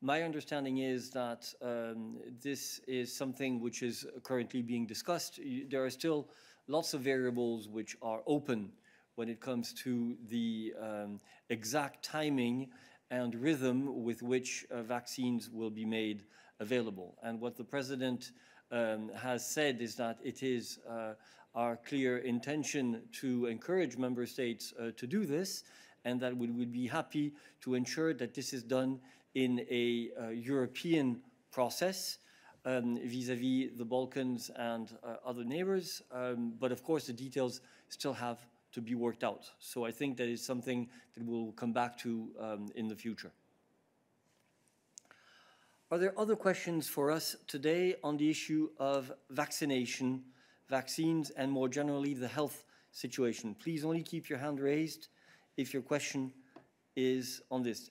My understanding is that um, this is something which is currently being discussed. There are still lots of variables which are open when it comes to the um, exact timing and rhythm with which uh, vaccines will be made available. And what the President um, has said is that it is uh, our clear intention to encourage member states uh, to do this and that we would be happy to ensure that this is done in a uh, European process vis-à-vis um, -vis the Balkans and uh, other neighbors. Um, but of course, the details still have to be worked out. So I think that is something that we'll come back to um, in the future. Are there other questions for us today on the issue of vaccination, vaccines, and more generally the health situation? Please only keep your hand raised if your question is on this.